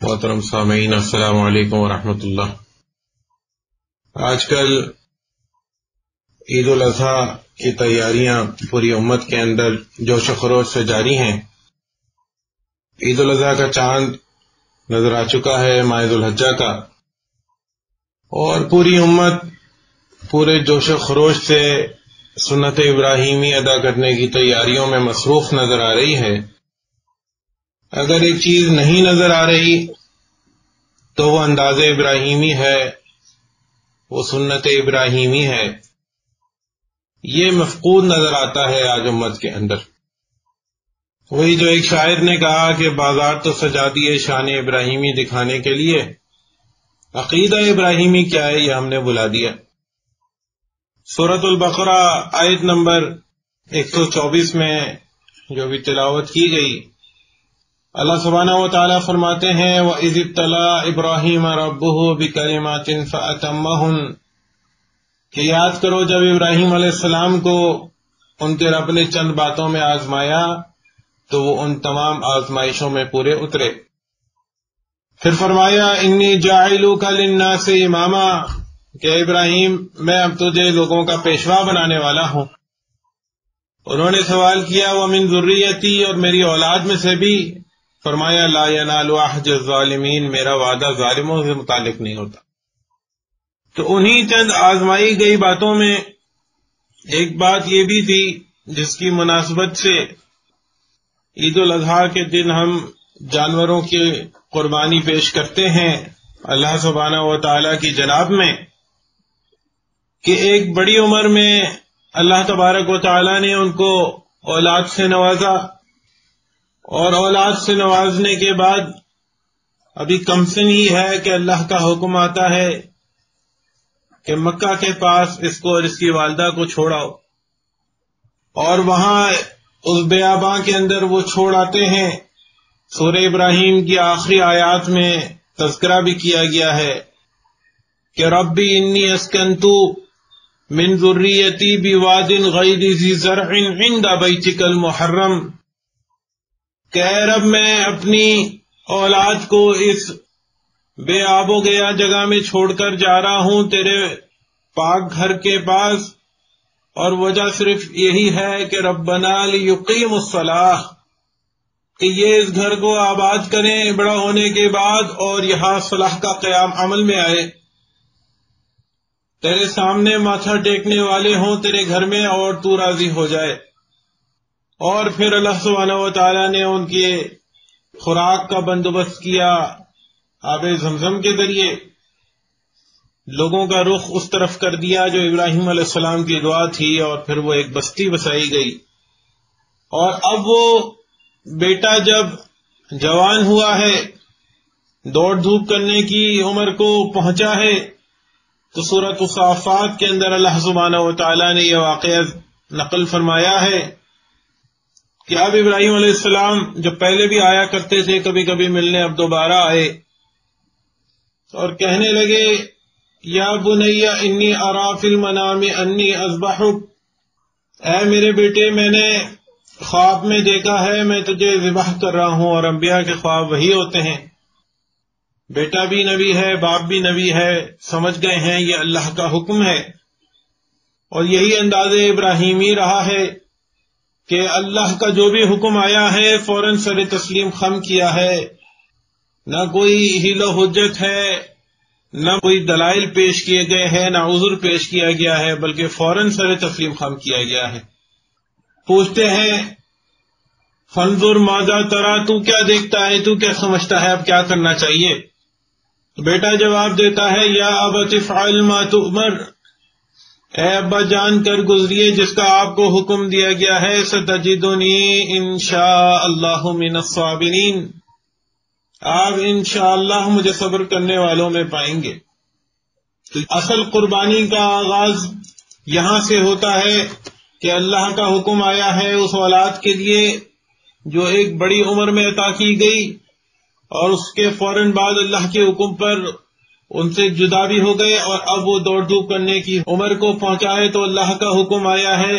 मोहतरम सामीन अस्सलाम वालेकुम वरहमतुल्लाह आजकल ईद उल अजहा की तैयारियाँ पूरी उम्मत के अंदर जोश खरोश से जारी हैं। ईद उल अजहा का चाँद नज़र आ चुका है मायदुल हज्जा का। और पूरी उम्मत पूरे जोश खरोश से सुन्नत इब्राहिमी अदा करने की तैयारियों में मसरूफ नज़र आ रही है। अगर एक चीज़ नहीं नज़र आ रही तो वो अंदाज इब्राहिमी है, वो सुन्नत इब्राहिमी है। ये मफकूद नज़र आता है आज उम्मत के अंदर। वही जो एक शायर ने कहा कि बाज़ार तो सजा दिए शान इब्राहिमी दिखाने के लिए। अकीदा इब्राहिमी क्या है, ये हमने बुला दिया। सूरतुल बकरा, आयत नंबर 124 में जो भी तिलावत की गई, अल्लाह सुबहाना व ताला फरमाते हैं व इजिब तला इब्राहिम रब्बुहु बिकलिमातिन फअतम्महुन। कि याद करो जब इब्राहिम सलाम को उनके रब ने चंद बातों में आजमाया तो वो उन तमाम आजमाइशों में पूरे उतरे। फिर फरमाया, इन्नी जाइलू का लिन्ना से इमामा, के इब्राहिम, मैं अब तुझे लोगों का पेशवा बनाने वाला हूँ। उन्होंने सवाल किया वह मिन जुर्रियती, और मेरी औलाद में से भी? फरमाया लामीन मेरा वादा जालिमों से मुतालिक नहीं होता। तो उन्हीं चंद आजमाई गई बातों में एक बात ये भी थी, जिसकी मुनासबत से ईद उल अजहा के दिन हम जानवरों की कुर्बानी पेश करते हैं, अल्लाह सुबहाना व ताला की जनाब में, कि एक बड़ी उम्र में अल्लाह तबारक व ताला ने उनको औलाद से नवाजा, और औलाद से नवाजने के बाद अभी कमसन ही है कि अल्लाह का हुक्म आता है कि मक्का के पास इसको और इसकी वालदा को छोड़ाओ। और वहाँ उस बेआबा के अंदर वो छोड़ आते हैं। सूर इब्राहिम की आखिरी आयात में तस्करा भी किया गया है कि रब्बी इन्नी अस्कंतु मिन जुर्रियती बिवादिन गैरी जरइन इंदा बैतिकल मुहर्रम। कह रब, मैं अपनी औलाद को इस बेआबो गया जगह में छोड़कर जा रहा हूँ तेरे पाक घर के पास। और वजह सिर्फ़ यही है कि रब्बना युकीम सलाह, कि ये इस घर को आबाद करें बड़ा होने के बाद और यहाँ सलाह का क्याम अमल में आए। तेरे सामने माथा टेकने वाले हों, तेरे घर में और तू राज़ी हो जाए। और फिर अल्लाह सुबहाना ने उनके खुराक का बंदोबस्त किया। आब जमजम के ज़रिए लोगों का रुख उस तरफ़ कर दिया जो इब्राहिम सलाम की दुआ थी और फिर वो एक बस्ती बसाई गई। और अब वो बेटा जब जवान हुआ है, दौड़ धूप करने की उम्र को पहुँचा है तो सूरत उसाफात के अंदर अल्लाह सुबहाना तला ने यह वाक़ नकल फरमाया है कि अब इब्राहिम सलाम जो पहले भी आया करते थे कभी कभी मिलने अब दोबारा आए और कहने लगे, या बुनैया, इन्नी अराफिल मनामी अन्नी अजबाहुक ऐ मेरे बेटे, मैंने ख्वाब में देखा है, मैं तुझे विवाह कर रहा हूँ और अंबिया के ख्वाब वही होते हैं। बेटा भी नबी है, बाप भी नबी है, समझ गए हैं, ये अल्लाह का हुक्म है। और यही अंदाज इब्राहिमी रहा है कि अल्लाह का जो भी हुक्म आया है, फ़ौरन सर तस्लीम खम किया है। न कोई हीलो हजत है, न कोई दलाइल पेश किए गए हैं, न उजुर पेश किया गया है, बल्कि फ़ौरन सर तस्लीम खम किया गया है। पूछते हैं, फंजुर माजा तरा, तू क्या देखता है, तू क्या समझता है, अब क्या करना चाहिए? तो बेटा जवाब देता है, या अब तिफ़ाइल उमर ए अब्बा, जान कर गुजरिए, जिसका आपको हुक्म दिया गया है, सतजिदुनी इंशा अल्लाह मिनसाबिरीन आप इंशाअल्लाह मुझे सब्र करने वालों में पाएँगे। तो असल कुर्बानी का आगाज़ यहाँ से होता है कि अल्लाह का हुक्म आया है उस औलाद के लिए, जो एक बड़ी उम्र में अता की गई, और उसके फ़ौरन बाद अल्लाह के हुक्म पर उनसे जुदा भी हो गए, और अब वो दौड़ धूप करने की उम्र को पहुँचा है तो अल्लाह का हुक्म आया है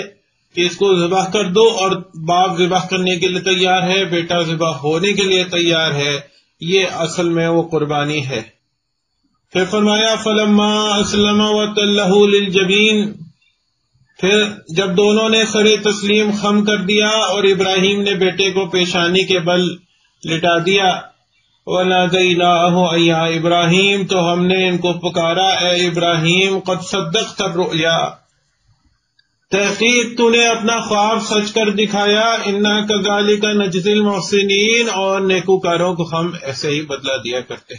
कि इसको जिबाह कर दो, और बाप जिबाह करने के लिए तैयार है, बेटा जिबाह होने के लिए तैयार है। ये असल में वो कुर्बानी है। फिर फरमाया, फलम्मा असलम जबीन। फिर जब दोनों ने सरे तस्लीम खम कर दिया और इब्राहिम ने बेटे को पेशानी के बल लिटा दिया वनादईना इब्राहिम तो हमने इनको पुकारा, ए इब्राहिम, कद सदक कर रोया। तहकीक तूने अपना ख्वाब सच कर दिखाया। इन्ना कगाली का नजदिल मोहसिन और नेकूकारों को हम ऐसे ही बदला दिया करते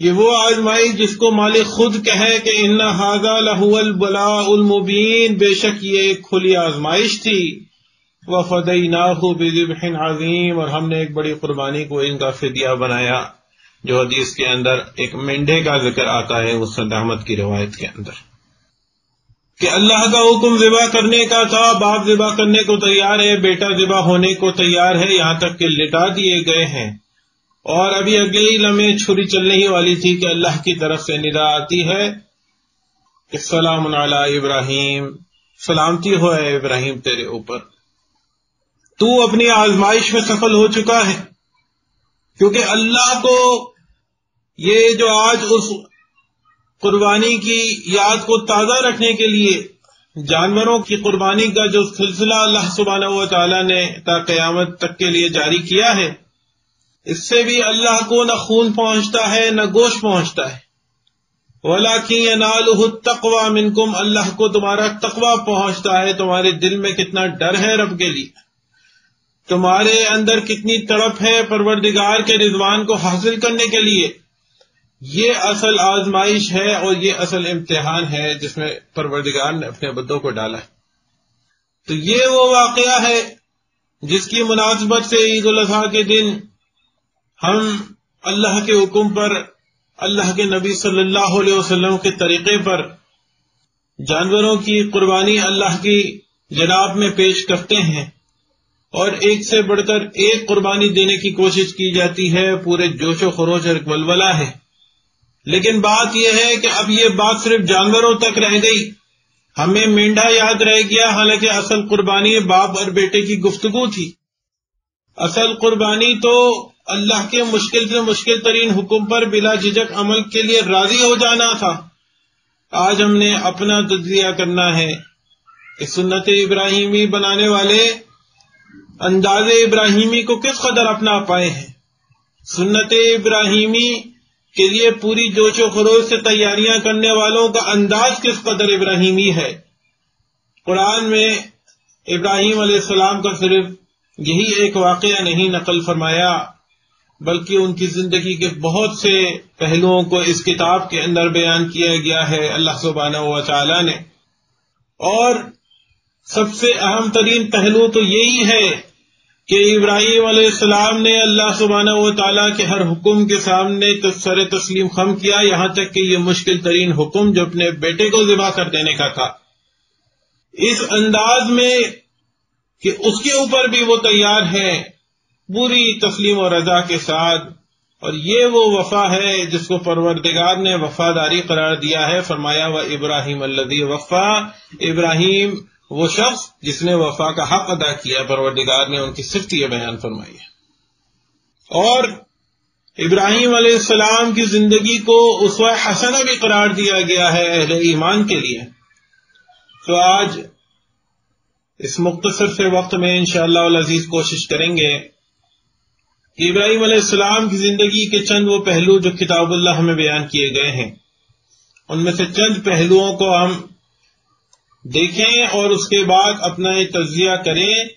ये वो आजमाई जिसको मालिक खुद कहे कि इन्ना हाजा लहुअल बला उल मुबीन, बेशक ये एक खुली आजमाइश थी। वफदई नाहू बिन अजीम, और हमने एक बड़ी कुर्बानी को इनका फिदिया बनाया, जो हदीस के अंदर एक मेंढे का ज़िक्र आता है उस अहमद की रिवायत के अंदर। कि अल्लाह का हुक्म जिबा करने का था, बाप जिबा करने को तैयार है, बेटा जिबा होने को तैयार है, यहाँ तक कि लिटा दिए गए हैं। और अभी अगले ही लम्हे छुरी चलने ही वाली थी कि अल्लाह की तरफ़ से निदा आती है। कि सलाम इब्राहिम। सलामती है इब्राहिम तेरे ऊपर। तू अपनी आजमाइश में सफल हो चुका है, क्योंकि अल्लाह को ये जो आज उस कुर्बानी की याद को ताज़ा रखने के लिए जानवरों की कुर्बानी का जो सिलसिला अल्लाह सुबहाना ताला ने क़यामत तक के लिए जारी किया है, इससे भी अल्लाह को न खून पहुँचता है, न गोश पहुँचता है। वला की नाल तकवा मिनकुम, अल्लाह को तुम्हारा तकवा पहुँचता है। तुम्हारे दिल में कितना डर है रब के लिए। तुम्हारे अंदर कितनी तड़प है परवरदिगार के रिजवान को हासिल करने के लिए। ये असल आजमाइश है और ये असल इम्तिहान है जिसमें परवरदिगार ने अपने बद्दों को डाला है। तो ये वो वाकया है जिसकी मुनासबत से ईद अजहा के दिन हम अल्लाह के हुक्म पर, अल्लाह के नबी सल्लल्लाहु अलैहि वसल्लम के तरीके पर जानवरों की कुर्बानी अल्लाह की जनाब में पेश करते हैं और एक से बढ़कर एक कुर्बानी देने की कोशिश की जाती है। पूरे जोशो खरोश और वलवला है। लेकिन बात यह है कि अब ये बात सिर्फ़ जानवरों तक रह गई। हमें मेंढा याद रह गया, हालाँकि असल कुर्बानी बाप और बेटे की गुफ्तगु थी। असल कुर्बानी तो अल्लाह के मुश्किल से मुश्किल तरीन हुक्म पर बिला झिझक अमल के लिए राज़ी हो जाना था। आज हमने अपना तजिया करना है। कि सुन्नत इब्राहिमी बनाने वाले अंदाज इब्राहिमी को किस कदर अपना पाए हैं? सुन्नत इब्राहिमी के लिए पूरी जोशो खरोज से तैयारियाँ करने वालों का अंदाज किस कदर इब्राहिमी है? कुरान में इब्राहिम सलाम का सिर्फ़ यही एक वाकया नहीं नकल फरमाया, बल्कि उनकी ज़िंदगी के बहुत से पहलुओं को इस किताब के अंदर बयान किया गया है, अल्लाह सुबहाना व ने। और सबसे अहम तरीन पहलू तो यही है कि इब्राहिम सलाम ने अल्लाह सुबहाना ताला के हर हुक्म के सामने सर तस्लीम खम किया, यहाँ तक कि यह मुश्किल तरीन हुक्म जो अपने बेटे को जिबा कर देने का था। इस अंदाज में कि उसके ऊपर भी वो तैयार है, पूरी तस्लीम और रजा के साथ, और ये वो वफा है जिसको परवरदिगार ने वफादारी करार दिया है, फरमाया व इब्राहिम वफा, इब्राहिम वो शख्स जिसने वफा का हक अदा किया, परवरदिगार ने उनकी सिर्फ़ ये बयान फरमाई है। और इब्राहिम सलाम की ज़िंदगी को उस हसना भी करार दिया गया है अहले ईमान के लिए। तो आज इस मुख्तसर से वक्त में इंशाला अज़ीज़ कोशिश करेंगे कि इब्राहिम सलाम की ज़िंदगी के चंद वो पहलू जो किताबुल्लाह हमें बयान किए गए हैं, उनमें से चंद पहलुओं को हम देखें और उसके बाद अपना एक तजिया करें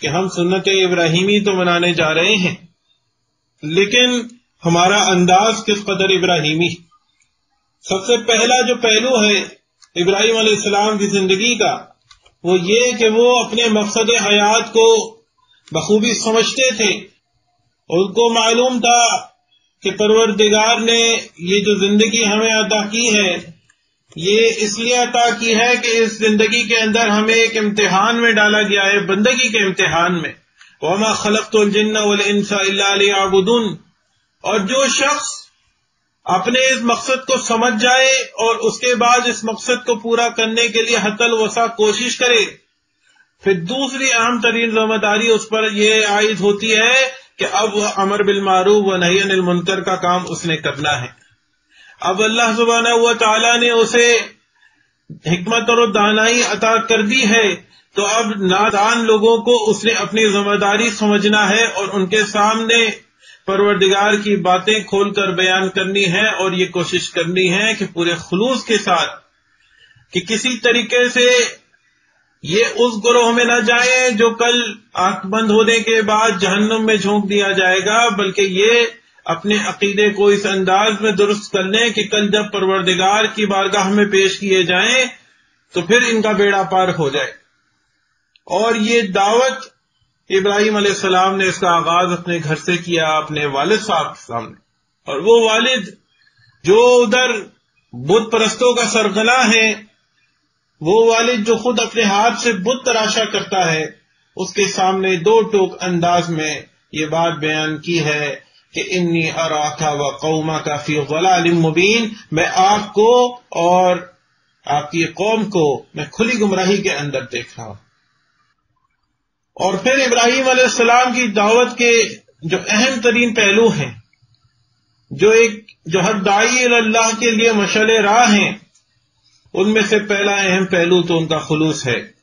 कि हम सुन्नत इब्राहिमी तो मनाने जा रहे हैं। लेकिन हमारा अंदाज किस कदर इब्राहिमी? सबसे पहला जो पहलू है इब्राहिम अलैहिस्सलाम की ज़िंदगी का, वो ये कि वो अपने मकसद हयात को बखूबी समझते थे। उनको मालूम था कि परवरदिगार ने ये जो ज़िंदगी हमें अदा की है ये इसलिए अता की है कि इस ज़िंदगी के अंदर हमें एक इम्तिहान में डाला गया है, बंदगी के इम्तिहान में। वमा खलकतुलजन्नबुदन और जो शख्स अपने इस मकसद को समझ जाए और उसके बाद इस मकसद को पूरा करने के लिए हतल वसा कोशिश करे, फिर दूसरी अहम तरीन ज़िम्मेदारी उस पर यह आयद होती है कि अब वह अमर बिल मारूफ व नही मुनकर का काम उसने करना है। अब अल्लाह सुबहाना हुआ ताला ने उसे हिकमत और दानाई अता कर दी है। तो अब नादान लोगों को उसने अपनी ज़िम्मेदारी समझना है और उनके सामने परवरदिगार की बातें खोलकर बयान करनी है और ये कोशिश करनी है कि पूरे खलूस के साथ कि किसी तरीके से ये उस ग्रोह में न जाए जो कल आँख बंद होने के बाद जहन्नुम में झोंक दिया जाएगा, बल्कि ये अपने अकीदे को इस अंदाज में दुरुस्त कर लें कि कल जब परवरदिगार की बारगाह में पेश किए जाएँ तो फिर इनका बेड़ा पार हो जाए। और ये दावत इब्राहिम सलाम ने इसका आगाज़ अपने घर से किया, अपने वालिद साहब के सामने। और वो वालिद जो उधर बुद्ध परस्तों का सरगना है, वो वालिद जो खुद अपने हाथ से बुद्ध तराशा करता है, उसके सामने दो टोक अंदाज में ये बात बयान की है कि इन्नी अराका व कौमा का फ़ी मुबीन, मैं आपको और आपकी कौम को मैं खुली गुमराही के अंदर देख रहा हूँ। और फिर इब्राहिम सलाम की दावत के जो अहम तरीन पहलू हैं, जो एक, जो हर दाई अल्लाह के लिए मशल राह हैं, उनमें से पहला अहम पहलू तो उनका खुलूस है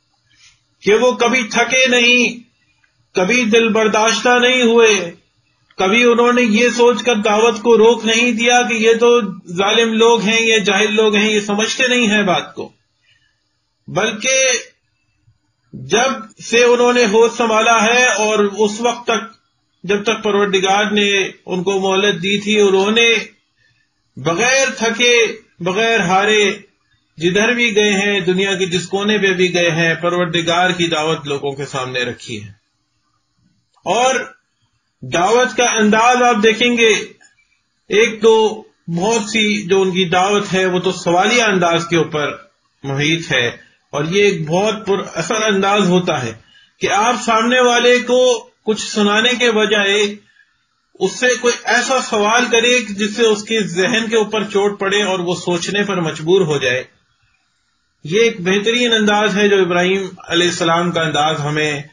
कि वो कभी थके नहीं, कभी दिल बर्दाश्ता नहीं हुए कभी उन्होंने ये सोचकर दावत को रोक नहीं दिया कि ये तो जालिम लोग हैं, ये जाहिल लोग हैं, ये समझते नहीं है बात को। बल्कि जब से उन्होंने होश संभाला है और उस वक्त तक, जब तक परवरदिगार ने उनको मोहलत दी थी, उन्होंने बगैर थके, बगैर हारे जिधर भी गए हैं, दुनिया के जिस कोने पे भी गए हैं, परवरदिगार की दावत लोगों के सामने रखी है। और दावत का अंदाज आप देखेंगे, एक तो बहुत सी जो उनकी दावत है, वो तो सवालिया अंदाज के ऊपर मुहित है, और ये एक बहुत असर अंदाज होता है कि आप सामने वाले को कुछ सुनाने के बजाय उससे कोई ऐसा सवाल करे जिससे उसके जहन के ऊपर चोट पड़े और वो सोचने पर मजबूर हो जाए। ये एक बेहतरीन अंदाज है जो इब्राहिम अलैहिस्सलाम का अंदाज हमें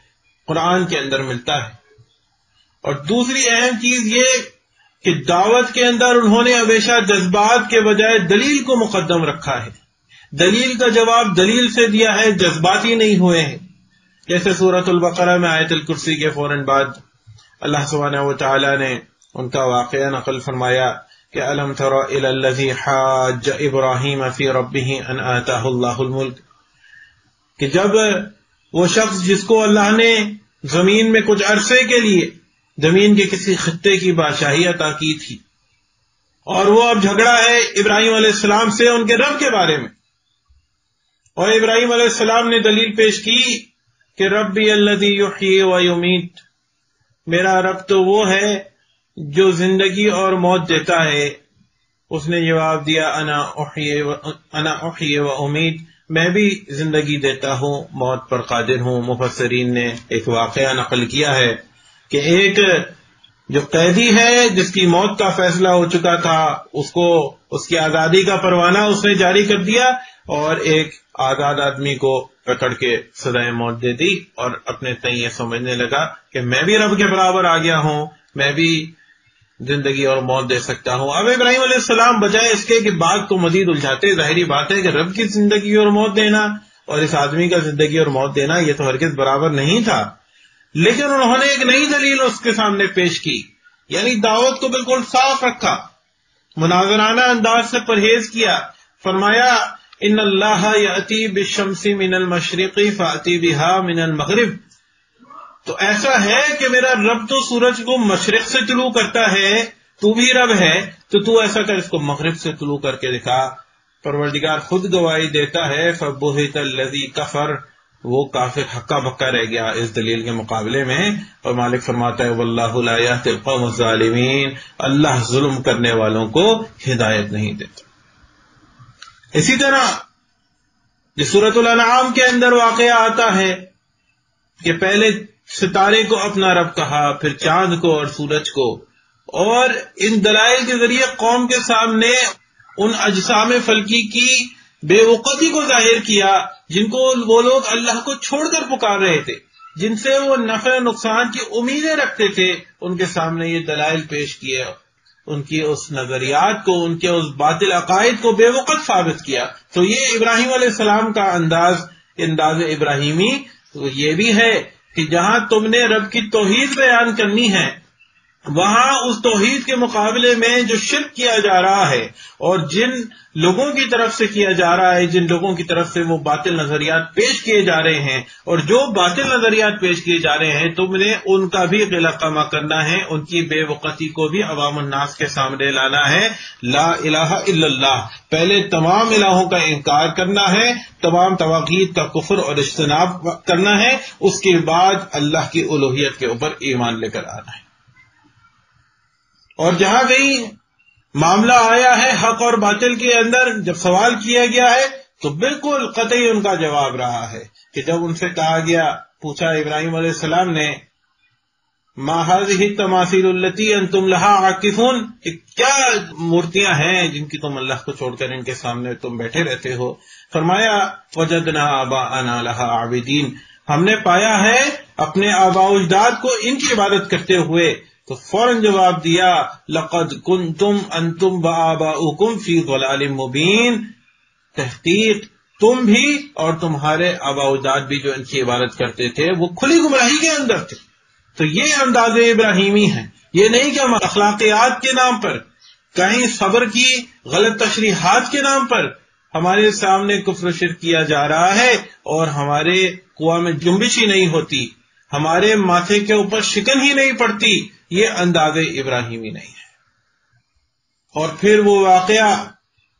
कुरान के अंदर मिलता है। और दूसरी अहम चीज़ ये कि दावत के अंदर उन्होंने हमेशा जज्बात के बजाय दलील को मुकदम रखा है। दलील का जवाब दलील से दिया है, जज्बाती नहीं हुए हैं। जैसे सूरत बकरा में आयतल कुर्सी के फ़ौरन बाद अल्लाह सुबहाना तला ने उनका वाक़ नकल फरमाया कि अलम तरजी हाज इब्राहिम फ़ी रबी अन मुल्क। कि जब वो शख्स जिसको अल्लाह ने ज़मीन में कुछ अरसे के लिए ज़मीन के किसी खत्ते की बादशाही अता की थी। और वो अब झगड़ा है इब्राहिम सलाम से उनके रब के बारे में। और इब्राहिम सलाम ने दलील पेश की कि रबी अल्लदी युही व युमीत। मेरा रब तो वो है जो ज़िंदगी और मौत देता है। उसने जवाब दिया, अना अना व उम्मीद मैं भी ज़िंदगी देता हूँ, मौत पर कादिर हूँ। मुफसरीन ने एक वाक़ नकल किया है। कि एक जो कैदी है, जिसकी मौत का फैसला हो चुका था, उसको, उसकी आज़ादी का परवाना उसने जारी कर दिया और एक आज़ाद आदमी को पकड़ के सदाए मौत दे दी और अपने तय ये समझने लगा कि मैं भी रब के बराबर आ गया हूँ, मैं भी ज़िंदगी और मौत दे सकता हूँ। अब इब्राहिम सलाम बजाय इसके कि बात को मजीद उलझाते, जाहरी बात है कि रब की ज़िंदगी और मौत देना और इस आदमी का ज़िंदगी और मौत देना यह तो हरगिज बराबर नहीं था। लेकिन उन्होंने एक नई दलील उसके सामने पेश की। यानी दावत को बिल्कुल साफ़ रखा। मुनाजराना अंदाज से परहेज किया। फरमाया इन अल्लाह यती बिशमसी मिनल मशरक़ी फ़ाती बिहा मिनल मगरब। तो ऐसा है कि मेरा रब तो सूरज को मशरक से तुलू करता है, तू भी रब है तो तू ऐसा कर इसको मगरब से तुलू करके दिखा। परवरदिगार खुद गवाही देता है फबोहित लजी कफर। वो काफ़ी हक्का बक्का रह गया इस दलील के मुकाबले में और मालिक फरमाता है वल्लामीन अल्लाह जुल्म करने वालों को हिदायत नहीं देता। इसी तरह जिस सूरतुल अनाम के अंदर वाक़ आता है कि पहले सितारे को अपना रब कहा, फिर चाँद को और सूरज को, और इन दलाइल के ज़रिए कौम के सामने उन अजसाम फलकी की बेवकती को ज़ाहिर किया जिनको वो लोग अल्लाह को छोड़कर पुकार रहे थे, जिनसे वो नफे नुकसान की उम्मीदें रखते थे, उनके सामने ये दलाइल पेश किए उनकी उस नजरियात को, उनके उस बातिल अकायद को बेवकत साबित किया। तो ये इब्राहिम सलाम का अंदाज अंदाज इब्राहिमी तो ये भी है कि जहाँ तुमने रब की तोहीद बयान करनी है वहाँ उस तोहीद के मुकाबले में जो शिरक किया जा रहा है और जिन लोगों की तरफ़ से किया जा रहा है, जिन लोगों की तरफ़ से वो बातिल नजरियात पेश किए जा रहे हैं और जो बातिल नजरियात पेश किए जा रहे हैं तुमने उनका भी गिलाकामा करना है, उनकी बेवकती को भी अवाम उन्नास के सामने लाना है। ला इलाहा इल्लल्लाह। पहले तमाम इलाहों का इनकार करना है, तमाम तवाकीद का कुफर और इज्तनाब करना है, उसके बाद अल्लाह की उलोहियत के ऊपर ईमान लेकर आना है। और जहाँ कहीं मामला आया है हक और बातिल के अंदर, जब सवाल किया गया है तो बिल्कुल कतई उनका जवाब रहा है कि जब उनसे कहा गया, पूछा इब्राहिम सलाम ने माहज ही तमासिर उल्लती तुम लहा आकिफून? क्या मूर्तियाँ हैं जिनकी तुम अल्लाह को छोड़कर इनके सामने तुम बैठे रहते हो? फरमाया वजद ना आबा अना लहा आबिदीन। हमने पाया है, अपने आबा उजदाद को इनकी इबादत करते हुए तो फ़ौरन जवाब दिया, लकद कुन तुम अन तुम बाबाउकुम फ़ी गलाल मुबीन। तहकीक, तुम भी और तुम्हारे आबाउदाद भी जो इनकी इबादत करते थे, वो खुली गुमराही के अंदर थे। तो ये अंदाज इब्राहिमी है। ये नहीं कि हम अखलाकियात के नाम पर, कहीं सब्र की गलत तशरीहात के नाम पर हमारे सामने कुफर शिर किया जा रहा है और हमारे कुआ में जुम्बिश ही नहीं होती, हमारे माथे के ऊपर शिकन ही नहीं पड़ती ये अंदाज इब्राहिमी नहीं है। और फिर वो वाकया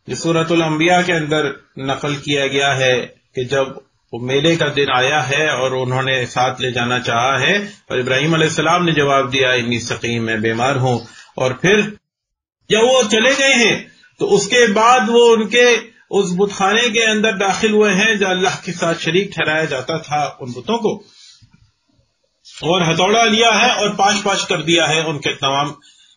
जो सूरतुल अंबिया के अंदर नकल किया गया है कि जब वो मेले का दिन आया है और उन्होंने साथ ले जाना चाहा है, और इब्राहिम सलाम ने जवाब दिया, इन्नी सकीम, मैं बीमार हूँ। और फिर जब वो चले गए हैं तो उसके बाद वो उनके उस बुतखाने के अंदर दाखिल हुए हैं जो अल्लाह के साथ शरीक ठहराया जाता था उन बुतों को। और हथौड़ा लिया है और पाँच पाँच कर दिया है उनके तमाम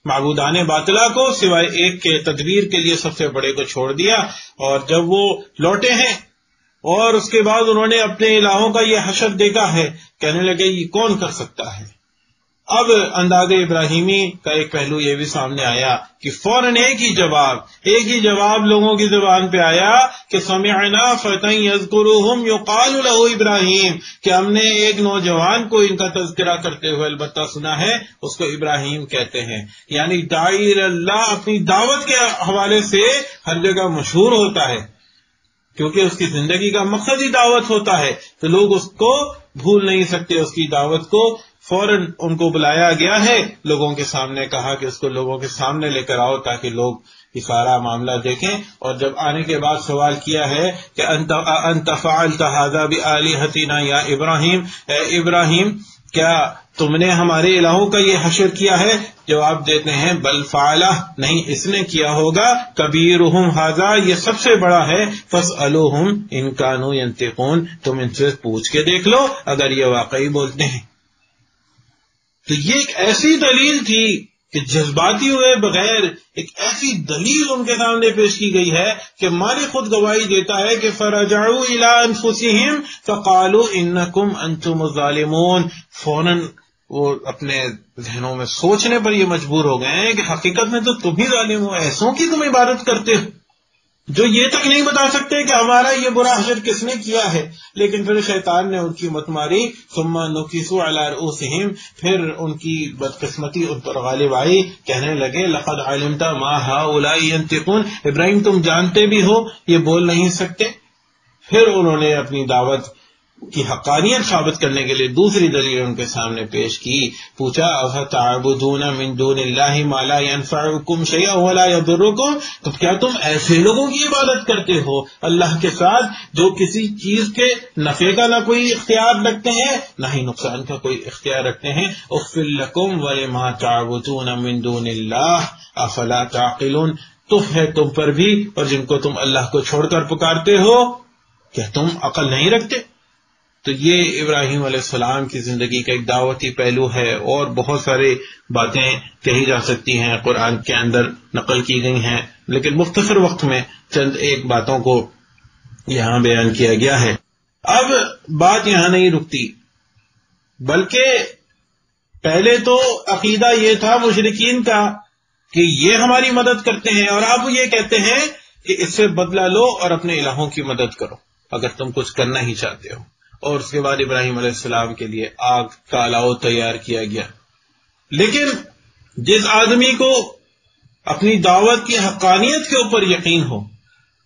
मबूदान बातला को, सिवाय एक के तदबीर के लिए सबसे बड़े को छोड़ दिया। और जब वो लौटे हैं, और उसके बाद उन्होंने अपने इलाहों का यह हशर देखा है, कहने लगे, ये कौन कर सकता है? अब अंदाज इब्राहिमी का एक पहलू यह भी सामने आया कि फ़ौरन एक ही जवाब, एक ही जवाब लोगों की ज़ुबान पे आया कि समयाना फतम युकाल इब्राहिम, कि हमने एक नौजवान को इनका तस्करा करते हुए अलबत्ता सुना है, उसको इब्राहिम कहते हैं। यानी दायर अल्लाह अपनी दावत के हवाले से हर जगह मशहूर होता है, क्योंकि उसकी ज़िंदगी का मकसद ही दावत होता है। तो लोग उसको भूल नहीं सकते, उसकी दावत को फ़ौरन उनको बुलाया गया है। लोगों के सामने कहा कि उसको लोगों के सामने लेकर आओ ताकि लोग ये सारा मामला देखें। और जब आने के बाद सवाल किया है कि अंतफाल तहाजा भी आली हसीना या इब्राहिम इब्राहिम, क्या तुमने हमारे इलाहों का ये हशर किया है? जवाब देते हैं, बल फाला, नहीं, इसने किया होगा। कबीर हम हाजा, ये सबसे बड़ा है। फस अलोहम इनकानू यंतिकून, तुम इनसे पूछ के देख लो, अगर ये वाकई बोलते हैं। तो ये एक ऐसी दलील थी कि जज्बाती हुए बगैर एक ऐसी दलील उनके सामने पेश की गई है कि माली खुद गवाही देता है कि फराजाऊ इला अनफुसिहिम फकालू इन्नकुम अंतुम जालिमून। फ़ौरन वो अपने जहनों में सोचने पर ये मजबूर हो गए हैं कि हकीकत में तो तुम ही जालिम हो, ऐसों की तुम इबादत करते हो। जो ये तक नहीं बता सकते कि हमारा ये बुरा हजर किसने किया है। लेकिन फिर शैतान ने उनकी मत मारी। सुम्मा नुकीसु अलारसिम फिर उनकी बदकिस्मती उन पर गालिब आई। कहने लगे, लकद आलिमता मा हा इब्राहिम, तुम जानते भी हो, ये बोल नहीं सकते। फिर उन्होंने अपनी दावत की हकानियत साबित करने के लिए दूसरी दलील उनके सामने पेश की। पूछा अफताबून मिंदून माला यनफाकुम शैला यदुरुकुम तो क्या तुम ऐसे लोगों की इबादत करते हो? अल्लाह के साथ जो किसी चीज़ के नफे का ना कोई इख्तियार रखते हैं, ना ही नुकसान का कोई इख्तियार रखते हैं। उफिल्लकुम वले मा ताबून मिंदून अफला ताकिलून? तो है तुम पर भी, और जिनको तुम अल्लाह को छोड़कर पुकारते हो, क्या तुम अकल नहीं रखते? तो ये इब्राहिम सलाम की ज़िंदगी का एक दावती पहलू है और बहुत सारे बातें कही जा सकती हैं, कुरान के अंदर नकल की गई हैं। लेकिन मुख्तसर वक्त में चंद एक बातों को यहाँ बयान किया गया है। अब बात यहाँ नहीं रुकती, बल्कि पहले तो अकीदा ये था मुशरकिन का कि ये हमारी मदद करते हैं और अब ये कहते हैं कि इससे बदला लो और अपने इलाहों की मदद करो, अगर तुम कुछ करना ही चाहते हो। और उसके बाद इब्राहिम अलैहिस्सलाम के लिए आग का अलाव तैयार किया गया। लेकिन जिस आदमी को अपनी दावत की हकानियत के ऊपर यकीन हो,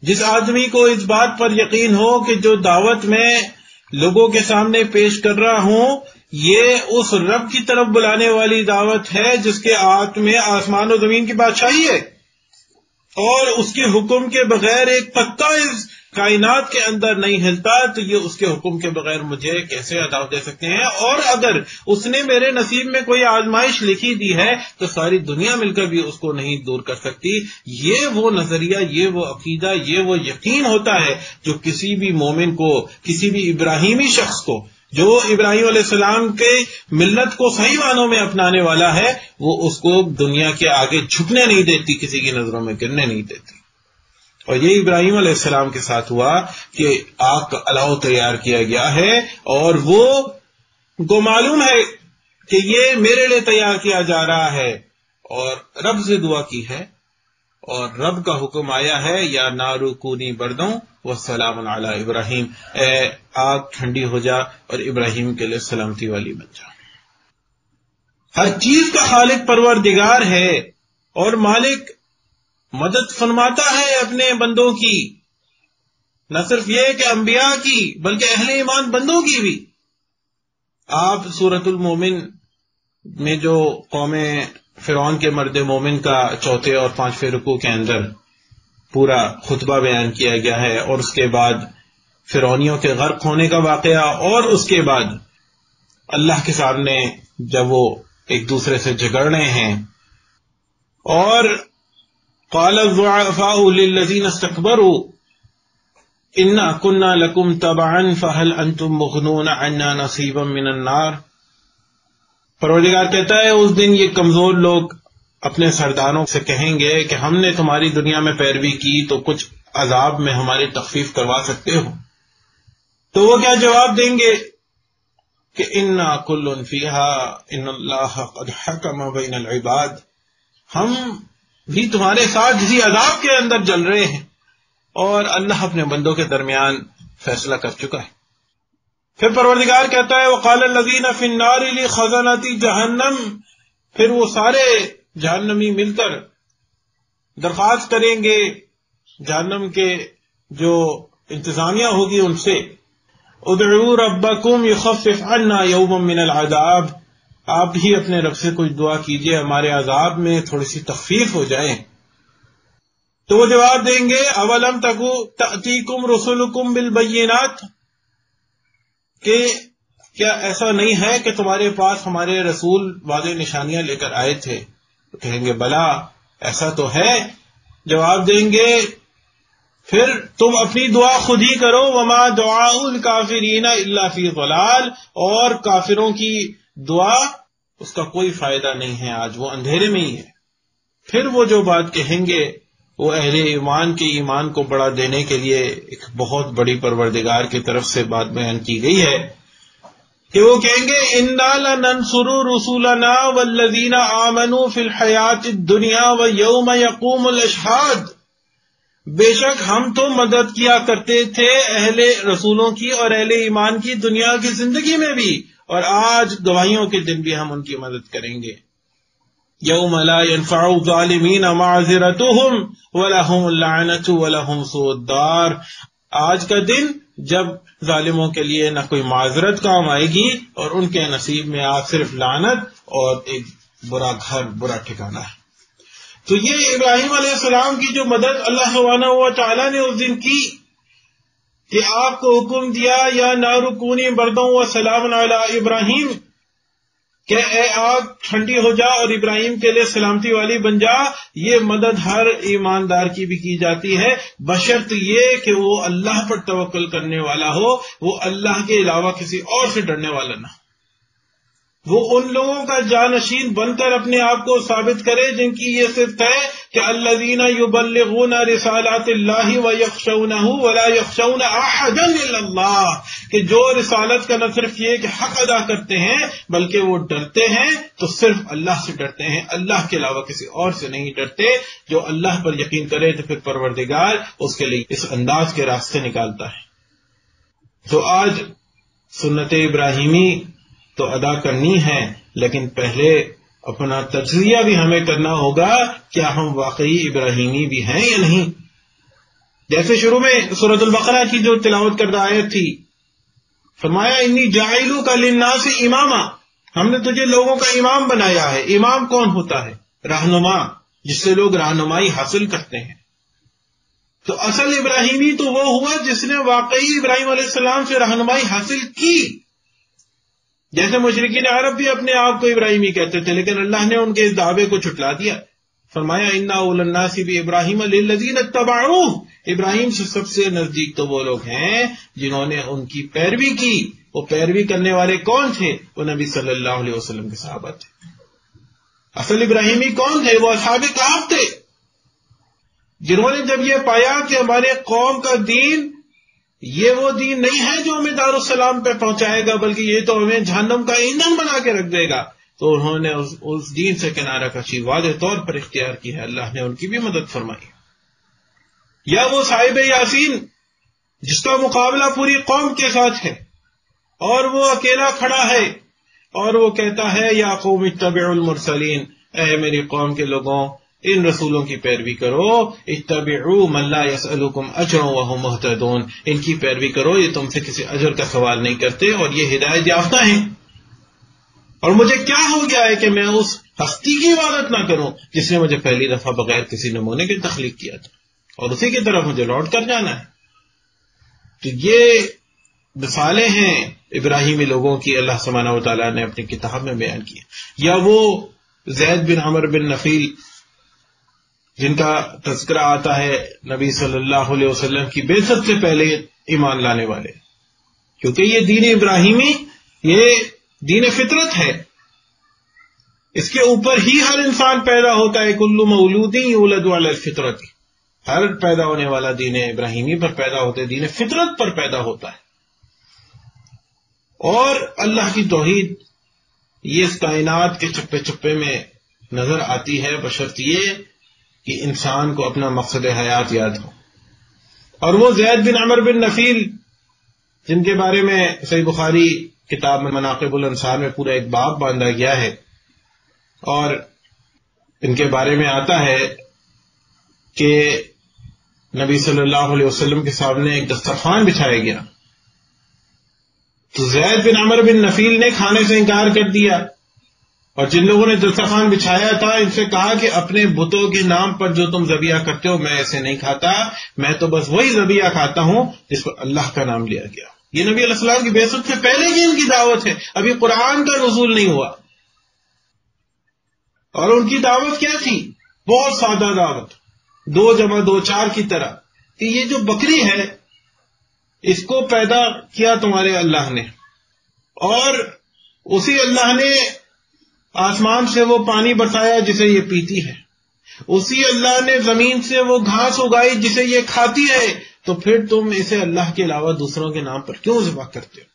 जिस आदमी को इस बात पर यकीन हो कि जो दावत में लोगों के सामने पेश कर रहा हूँ, ये उस रब की तरफ़ बुलाने वाली दावत है जिसके हाथ में आसमान और ज़मीन की बादशाही है। और उसके हुक्म के बगैर एक पत्ता इस कायनात के अंदर नहीं हिलता तो ये उसके हुक्म के बगैर मुझे कैसे अदाव दे सकते हैं? और अगर उसने मेरे नसीब में कोई आजमाइश लिखी दी है तो सारी दुनिया मिलकर भी उसको नहीं दूर कर सकती। ये वो नज़रिया, ये वो अकीदा, ये वो यकीन होता है जो किसी भी मोमिन को, किसी भी इब्राहिमी शख्स को जो इब्राहिम सलाम के मिल्लत को सही मानों में अपनाने वाला है, वो उसको दुनिया के आगे झुकने नहीं देती, किसी की नज़रों में गिरने नहीं देती। और ये इब्राहिम अलैहिस्सलाम के साथ हुआ कि आग का अलाव तैयार किया गया है, और वो को मालूम है कि ये मेरे लिए तैयार किया जा रहा है, और रब से दुआ की है, और रब का हुक्म आया है, या नारू कूनी बरदों व सलाम अला इब्राहिम। ए, आग ठंडी हो जा और इब्राहिम के लिए सलामती वाली बन जा। हर चीज़ का खालिक परवर दिगार है और मालिक मदद फरमाता है अपने बंदों की। न सिर्फ़ ये कि अंबिया की, बल्कि अहले ईमान बंदों की भी। आप सूरतुल मोमिन में जो कौमें फिरौन के मर्द मोमिन का चौथे और पाँचवें रुकू के अंदर पूरा खुतबा बयान किया गया है और उसके बाद फिरौनियों के गर्क होने का वाकया और उसके बाद अल्लाह के सामने जब वो एक दूसरे से झगड़ने हैं। और इन्ना कुन्ना लकुम तबान फहल अंतुम मुखनून अन्ना नसीबम मिनन्नार। परवरिगार कहता है, उस दिन ये कमज़ोर लोग अपने सरदारों से कहेंगे कि हमने तुम्हारी दुनिया में पैरवी की तो कुछ अजाब में हमारी तखफीफ करवा सकते हो। तो वो क्या जवाब देंगे? कि इन्ना कुल्लुन फीहा इन इबाद। हम भी तुम्हारे साथ इसी अजाब के अंदर जल रहे हैं और अल्लाह अपने बंदों के दरमियान फैसला कर चुका है। फिर परवरदिगार कहता है, वकाल लजीन फिन्नारी खजानती जहन्नम। फिर वो सारे जहन्नमी मिलकर दरख्वास्त करेंगे जहन्नम के जो इंतजामिया होगी उनसे उदरू रब्बकुम युखफिफ मिनल अजाब। आप ही अपने रब से कुछ दुआ कीजिए, हमारे आजाब में थोड़ी सी तकफीफ हो जाए। तो वो जवाब देंगे, अवलम तकु ततीकुम रसुलकुम बिल के क्या ऐसा नहीं है कि तुम्हारे पास हमारे रसूल वादे निशानियाँ लेकर आए थे? तो कहेंगे, बला, ऐसा तो है। जवाब देंगे, फिर तुम अपनी दुआ खुद ही करो, वमा दुआउल काफिरीना इल्ला फ़ी और काफिरों की दुआ, उसका कोई फ़ायदा नहीं है आज, वो अंधेरे में ही है। फिर वो जो बात कहेंगे, वो अहले ईमान के ईमान को बढ़ा देने के लिए एक बहुत बड़ी परवरदिगार की तरफ़ से बात बयान की गई है। कि वो कहेंगे इंदाला ननसुरु रसूलना वल्लजीना आमनु फिल हयात दुनिया व यौम यकूम अशहाद बेशक हम तो मदद किया करते थे अहले रसूलों की और अहले ईमान की दुनिया की ज़िंदगी में भी, और आज गवाहियों के दिन भी हम उनकी मदद करेंगे। यौम लालिमीन माजरतुहुम वलहुम लानतु वलहुम सोदार आज का दिन जब जालिमों के लिए न कोई माजरत काम आएगी और उनके नसीब में आज सिर्फ़ लानत और एक बुरा घर, बुरा ठिकाना है। तो ये इब्राहिम सलाम की जो मदद अल्लाह हुआ ने उस दिन की कि आपको हुक्म दिया, या नारुकूनी बरदों व सलाम इब्राहिम कि ए आग ठंडी हो जा और इब्राहिम के लिए सलामती वाली बन जा, ये मदद हर ईमानदार की भी की जाती है। बशर्त ये कि वो अल्लाह पर तवक्ल करने वाला हो, वो अल्लाह के अलावा किसी और से डरने वाला ना वो उन लोगों का जानशीन बनकर अपने आप को साबित करे जिनकी ये सिर्फ़ है कि अल्लाजीना युबल्लिगून रिसालात व यखशौनहु वला यखशौन अहदन कि जो रिसालत का न सिर्फ़ ये कि हक अदा करते हैं, बल्कि वो डरते हैं तो सिर्फ़ अल्लाह से डरते हैं। अल्लाह के अलावा किसी और से नहीं डरते। जो अल्लाह पर यकीन करे तो फिर परवरदिगार उसके लिए इस अंदाज के रास्ते निकालता है। तो आज सुन्नत इब्राहिमी तो अदा करनी है, लेकिन पहले अपना तजिया भी हमें करना होगा, क्या हम वाकई इब्राहिमी भी हैं या नहीं? जैसे शुरू में सूरतुल बकरा की जो तिलावत करदा आयत थी, फरमाया, इन्नी जाहिलू का लिन्ना से इमामा, हमने तुझे लोगों का इमाम बनाया है। इमाम कौन होता है? रहनुमा, जिससे लोग रहनुमाई हासिल करते हैं। तो असल इब्राहिमी तो वो हुआ जिसने वाकई इब्राहिम से रहनुमाई हासिल की। जैसे मुशरकिन अरब भी अपने आप को इब्राहिमी कहते थे, लेकिन अल्लाह ने उनके इस दावे को छुटला दिया। फरमाया, इन्ना भी इब्राहिम लजीन तबाऊ इब्राहिम से सबसे नज़दीक तो वो लोग हैं, जिन्होंने उनकी पैरवी की। वो पैरवी करने वाले कौन थे? वो नबी सल्लल्लाहु अलैहि वसल्लम के साहबा थे। असल इब्राहिमी कौन थे? वो असाब थे, जिन्होंने जब ये पाया कि हमारे कौम का दीन ये वो दीन नहीं है जो हमें दारुसलाम पे पहुंचाएगा बल्कि ये तो हमें जहन्नम का ईंधन बना के रख देगा। तो उन्होंने उस, उस दीन से किनारा कशी वाज तौर पर इख्तियार की है। अल्लाह ने उनकी भी मदद फरमाई। या वो साहिब यासीन जिसका मुकाबला पूरी कौम के साथ है और वो अकेला खड़ा है और वो कहता है या कौम तबुल मुरसलीन ए मेरी कौम के लोगों इन रसूलों की पैरवी करो। इतबू मल्ला यसलुकुम अजरों वह मोहतदून इनकी पैरवी करो, ये तुमसे किसी अजर का सवाल नहीं करते और ये हिदायत याफ्ता है। और मुझे क्या हो गया है कि मैं उस हस्ती की इबादत ना करूँ, जिसने मुझे पहली दफ़ा बगैर किसी नमूने की तख्लीक किया था। और उसी की तरफ़ मुझे लौट कर जाना है। तो ये मिसालें हैं इब्राहिमी लोगों की, अल्लाह समाना तला ने अपनी किताब में बयान की या वो जैद बिन अमर बिन नफील जिनका तस्करा आता है नबी सल्लल्लाहु अलैहि वसल्लम की बेसत से पहले ईमान लाने वाले। क्योंकि ये दीन इब्राहिमी, ये दीन फितरत है। इसके ऊपर ही हर इंसान पैदा होता है। कुल्लू मौलूदी उलद वाल फितरत। हर पैदा होने वाला दीन इब्राहिमी पर पैदा होते दीन फितरत पर पैदा होता है। और अल्लाह की तोहीद ये इस कायनात के चप्पे चप्पे में नज़र आती है, बशर्त ये कि इंसान को अपना मकसद हयात याद हो। और वो जैद बिन अमर बिन नफील, जिनके बारे में सही बुखारी किताब में मनाकबुल अंसार में पूरा एक बाब बांधा गया है, और इनके बारे में आता है कि नबी सल्लल्लाहु अलैहि वसल्लम के सामने एक दस्तरखान बिछाया गया। तो जैद बिन अमर बिन नफील ने खाने से इंकार कर दिया। और जिन लोगों ने दस्तरखान बिछाया था, इनसे कहा कि अपने बुतों के नाम पर जो तुम जबिया करते हो, मैं ऐसे नहीं खाता। मैं तो बस वही जबिया खाता हूँ, जिस पर अल्लाह का नाम लिया गया। ये नबी अलैहिस्सलाम की बेसत से पहले की इनकी दावत है। अभी कुरान का नजूल नहीं हुआ। और उनकी दावत क्या थी? बहुत सादा दावत। दो जमा दो चार की तरह। कि ये जो बकरी है, इसको पैदा किया तुम्हारे अल्लाह ने। और उसी अल्लाह ने आसमान से वो पानी बरसाया जिसे ये पीती है। उसी अल्लाह ने ज़मीन से वो घास उगाई जिसे ये खाती है। तो फिर तुम इसे अल्लाह के अलावा दूसरों के नाम पर क्यों जबा करते हो?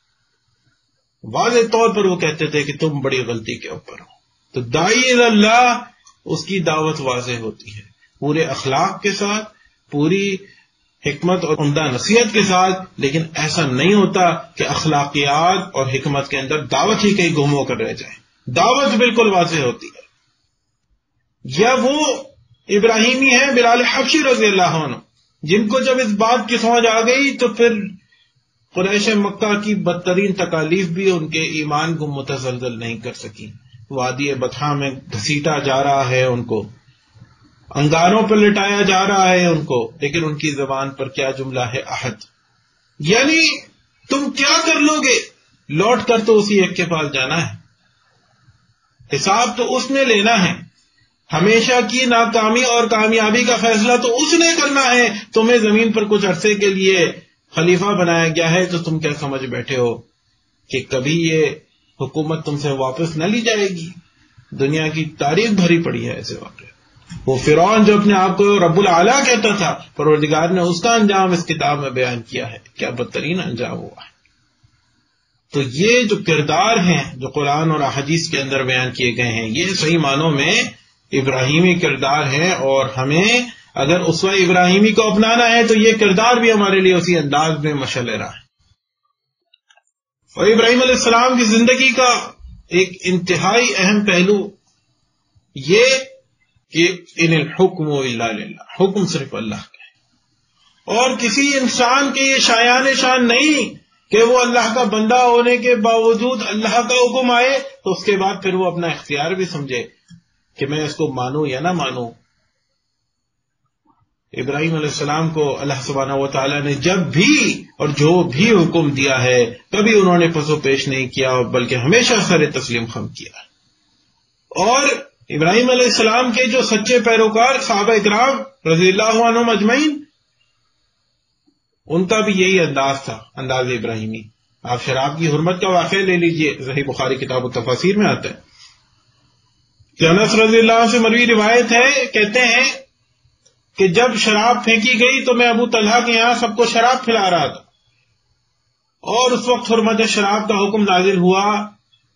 वाज तौर पर वो कहते थे कि तुम बड़ी गलती के ऊपर हो। तो दाई अल्लाह, उसकी दावत वाज होती है। पूरे अखलाक के साथ, पूरी हमत और उमदा नसीहत के साथ, लेकिन ऐसा नहीं होता कि अखलाकियात और हिकमत के अंदर दावत ही कहीं गुम होकर रह जाए। दावत बिल्कुल वाजे होती है। या वो इब्राहिमी है, बिलाल हफशी रज़ी अल्लाह जिनको जब इस बात की समझ आ गई तो फिर कुरैश मक्का की बदतरीन तकालीफ भी उनके ईमान को मुतजलजल नहीं कर सकी। वादी बथा में घसीटा जा रहा है उनको। अंगारों पर लिटाया जा रहा है उनको, लेकिन उनकी जबान पर क्या जुमला है? अहद। यानी तुम क्या कर लोगे? लौट कर तो उसी एक के पास जाना है। हिसाब तो उसने लेना है। हमेशा की नाकामी और कामयाबी का फैसला तो उसने करना है। तुम्हें ज़मीन पर कुछ अरसे के लिए खलीफा बनाया गया है तो तुम क्या समझ बैठे हो कि कभी ये हुकूमत तुमसे वापस न ली जाएगी? दुनिया की तारीफ़ भरी पड़ी है ऐसे वाक्य। वो फिर जो अपने आप को रब्बुल आला कहता था, परवरदिगार ने उसका अंजाम इस किताब में बयान किया है। क्या बदतरीन अंजाम हुआ है। तो ये जो किरदार हैं, जो कुरान और हदीस के अंदर बयान किए गए हैं, ये सही मानों में इब्राहिमी किरदार है और हमें अगर उस इब्राहिमी को अपनाना है तो ये किरदार भी हमारे लिए उसी अंदाज में मशल रहा है। और इब्राहिम सलाम की ज़िंदगी का एक इंतहाई अहम पहलू ये कि इन हुक्म हुक्म सिर्फ़ अल्लाह का है। और किसी इंसान के ये शायान शान नहीं कि वो अल्लाह का बंदा होने के बावजूद अल्लाह का हुक्म आए तो उसके बाद फिर वो अपना इख्तियार भी समझे कि मैं इसको मानू या ना मानू। इब्राहिम सलाम को अल्लाह सुबहाना व ताला ने जब भी और जो भी हुक्म दिया है, कभी उन्होंने पसो पेश नहीं किया, बल्कि हमेशा सर तस्लीम खम किया। और इब्राहिम सलाम के जो सच्चे पैरोकार साहब इकराम रज़ी अजमैन उनका भी यही अंदाज था, अंदाज इब्राहिमी। आप शराब की हरमत का वाक़ ले लीजिए जही बुखारी किताब तफासिर में आता है। कि अनस रज़ी से मरवी रिवायत है, कहते हैं कि जब शराब फेंकी गई तो मैं अबू तलहा के यहाँ सबको शराब खिला रहा था। और उस वक्त हरमत शराब का हुक्म नाजिल हुआ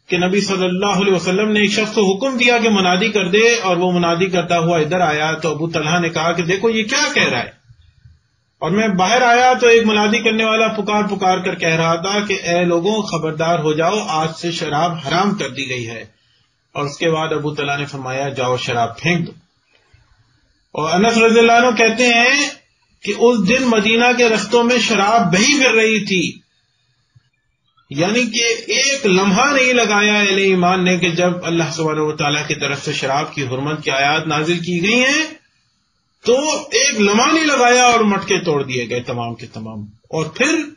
कि नबी सल्लल्लाहु अलैहि वसल्लम ने एक शख्स को हुक्म दिया कि मुनादी कर दे, और वो मुनादी करता हुआ इधर आया तो अबू तलहा ने कहा कि देखो ये क्या कह रहा है? और मैं बाहर आया तो एक मुनादी करने वाला पुकार पुकार कर कह रहा था कि, ए लोगों, खबरदार हो जाओ, आज से शराब हराम कर दी गई है। और उसके बाद अबू तला ने फरमाया, जाओ शराब फेंक दो। और अनस रजील्ला कहते हैं कि उस दिन मदीना के रस्तों में शराब बही फिर रही थी। यानी कि एक लम्हा नहीं लगाया अले ईमान ने कि जब अल्लाह सुबहान तला की तरफ़ से शराब की हरमत की आयात नाजिल की गई हैं तो एक लम्हा नहीं लगाया और मटके तोड़ दिए गए तमाम के तमाम। और फिर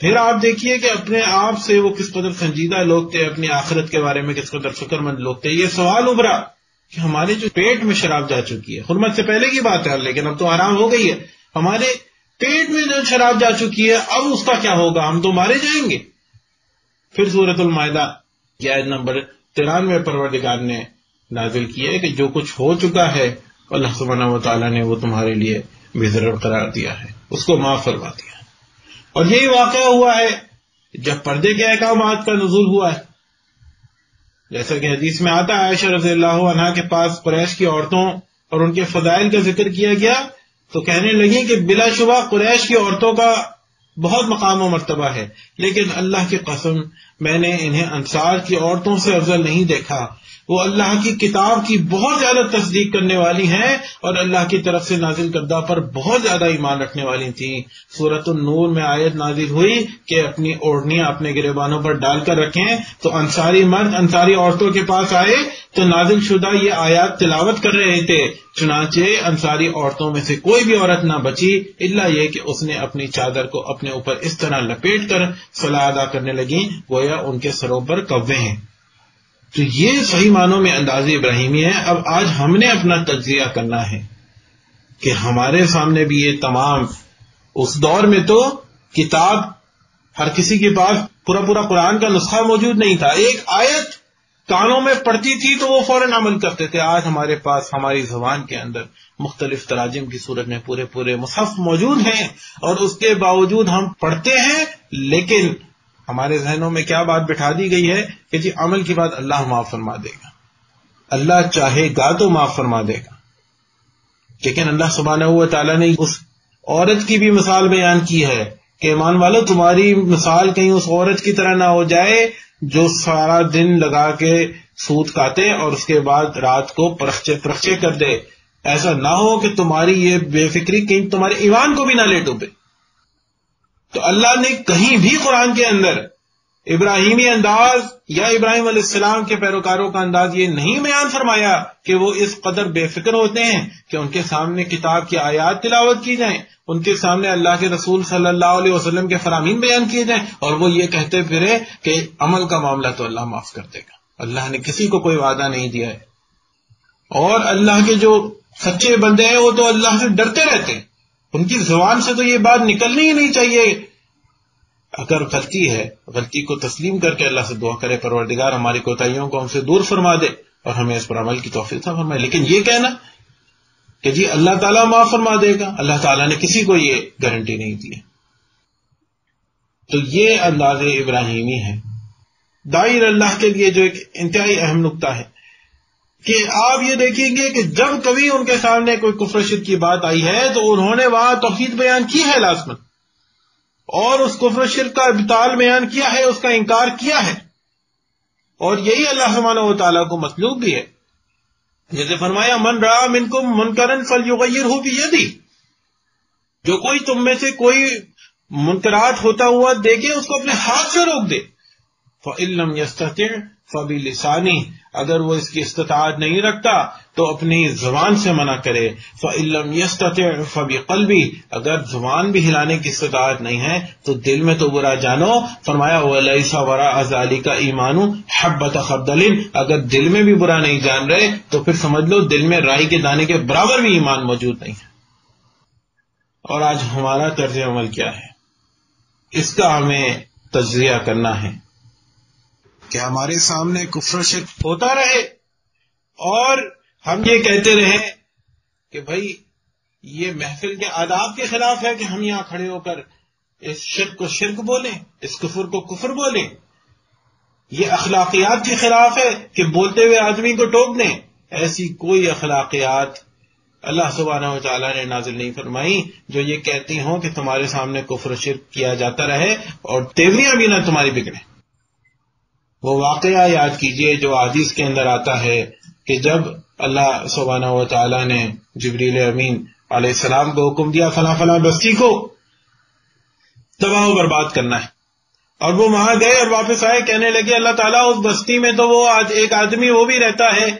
फिर आप देखिए कि अपने आप से वो किस कदर संजीदा लोग थे, अपनी आखिरत के बारे में किस कदर फिक्रमंद लोग थे। ये सवाल उभरा कि हमारे जो पेट में शराब जा चुकी है हुरमत से पहले की बात है, लेकिन अब तो आराम हो गई है। हमारे पेट में जो शराब जा चुकी है, अब उसका क्या होगा? हम तो मारे जाएँगे। फिर सूरतुल मायदा नंबर तिरानवे, परवरदिगार ने नाजिल किया है कि जो कुछ हो चुका है अल्लाह सुबहाना वाली ने वो तुम्हारे लिए बेजर करार दिया है। उसको माफ़ करवा दिया और यही वाक़ हुआ है, जब पर्दे के अहकाम का नजूल हुआ है। जैसा कि हदीस में आता है, आयशा रज़ी अल्लाह के पास कुरैश की औरतों और उनके फजाइल का ज़िक्र किया गया तो कहने लगी कि बिलाशुबा कुरैश की औरतों का बहुत मकाम व मरतबा है। लेकिन अल्लाह की कसम, मैंने इन्हें अंसार की औरतों से अफजल नहीं देखा। वो अल्लाह की किताब की बहुत ज़्यादा तस्दीक करने वाली हैं और अल्लाह की तरफ़ से नाजिल करदा पर बहुत ज़्यादा ईमान रखने वाली थी। सूरत नूर में आयत नाजिल हुई कि अपनी ओढ़नियाँ अपने गिरबानों पर डालकर रखें तो अंसारी मर्द, अंसारी औरतों के पास आए तो नाजिल शुदा ये आयात तिलावत कर रहे थे। चुनाचे अंसारी औरतों में से कोई भी औरत ना बची, इल्ला ये कि उसने अपनी चादर को अपने ऊपर इस तरह लपेट कर सलाह अदा करने लगी गोया उनके सरों पर कव्वे हैं। तो ये सही मानों में अंदाज इब्राहिमी है। अब आज हमने अपना तजिया करना है कि हमारे सामने भी ये तमाम उस दौर में तो किताब हर किसी के पास पूरा पूरा कुरान का नुस्खा मौजूद नहीं था। एक आयत कानों में पड़ती थी तो वो फ़ौरन अमल करते थे। आज हमारे पास, हमारी जबान के अंदर मुख्तलिफ़ तराजिम की सूरत में पूरे पूरे मुसफ मौजूद हैं और उसके बावजूद हम पढ़ते हैं, लेकिन हमारे जहनों में क्या बात बिठा दी गई है कि जी, अमल की बात अल्लाह माफ़ फरमा देगा। अल्लाह चाहेगा तो माफ़ फरमा देगा। लेकिन अल्लाह सुबहाना ताला ने उस औरत की भी मिसाल बयान की है कि ईमान वालो, तुम्हारी मिसाल कहीं उस औरत की तरह ना हो जाए जो सारा दिन लगा के सूत काटे और उसके बाद रात को परखचे परखचे कर दे। ऐसा ना हो कि तुम्हारी ये बेफिक्री कहीं, तुम्हारे ईमान को भी ना ले डूबे। तो अल्लाह ने कहीं भी कुरान के अंदर इब्राहिमी अंदाज या इब्राहिम अलैहिस्सलाम के पैरोकारों का अंदाज ये नहीं बयान फरमाया कि वो इस कदर बेफिक्र होते हैं कि उनके सामने किताब की आयात तिलावत की जाए, उनके सामने अल्लाह के रसूल सल्लल्लाहु अलैहि वसल्लम के फरामीन बयान किए जाए और वो ये कहते फिरे कि अमल का मामला तो अल्लाह माफ़ कर देगा। अल्लाह ने किसी को कोई वादा नहीं दिया है। और अल्लाह के जो सच्चे बंदे हैं, वो तो अल्लाह से डरते रहते हैं। उनकी ज़ुबान से तो ये बात निकलनी ही नहीं चाहिए। अगर गलती है, गलती को तस्लीम करके अल्लाह से दुआ करे, परवरदिगार हमारी कोताहियों को हमसे दूर फरमा दे और हमें इस पर अमल की तोफीक फरमाए। लेकिन ये कहना कि जी अल्लाह ताला माफ़ फरमा देगा। अल्लाह ताला ने किसी को ये गारंटी नहीं दी तो ये अंदाज इब्राहिमी है। दायर अल्लाह के लिए जो एक इंतहाई अहम नुकता है कि आप ये देखेंगे कि जब कभी उनके सामने कोई कुफरशिद की बात आई है तो उन्होंने वहाँ तोहीद बयान की है लाजमन। और उस कुफर शिर का अबताल बयान किया है, उसका इंकार किया है। और यही अल्लाह सुबहान तला को मतलूब भी है। जैसे फरमाया, मन रहा मिनको मुनकरन फल युगैर हो भी यदि जो कोई तुम में से कोई मुनकरात होता हुआ देखे, उसको अपने हाथ से रोक दे। फ़िल्म यस्तर फबी लिसानी अगर वो इसकी इस्तात नहीं रखता तो अपनी ज़ुबान से मना करे फ़िल्म फबी कलबी अगर ज़ुबान भी हिलाने की इस्तात नहीं है तो दिल में तो बुरा जानो फरमाया वलैसा वरा अजाली का ईमानू हब्बत खबदलिन अगर दिल में भी बुरा नहीं जान रहे तो फिर समझ लो दिल में राई के दाने के बराबर भी ईमान मौजूद नहीं है और आज हमारा तर्ज अमल क्या है इसका हमें तजिया करना है कि हमारे सामने कुफर शिक होता रहे। और हम ये कहते रहे कि भाई, ये महफिल के आदाब के खिलाफ है कि हम यहाँ खड़े होकर इस शिरक को शिरक बोले, इस कुफर को कुफर बोले। ये अखलाकियात के खिलाफ है कि बोलते हुए आदमी को टोक दें। ऐसी कोई अखलाकियात अल्लाह सुबहाना तला ने नाजिल नहीं फरमाई, जो ये कहती हों कि तुम्हारे सामने कुफर शिरक किया जाता रहे और तेवरियाँ भी ना तुम्हारी बिगड़े। वो वाकया याद कीजिए जो आदिस के अंदर आता है कि जब अल्लाह सुबहाना तला ने जबरील अमीन सलाम को हुक्म दिया फला फला बस्ती को तबाह बर्बाद करना है। और वो वहाँ गए और वापस आए, कहने लगे, अल्लाह ताला उस बस्ती में तो वो आज एक आदमी, वो भी रहता है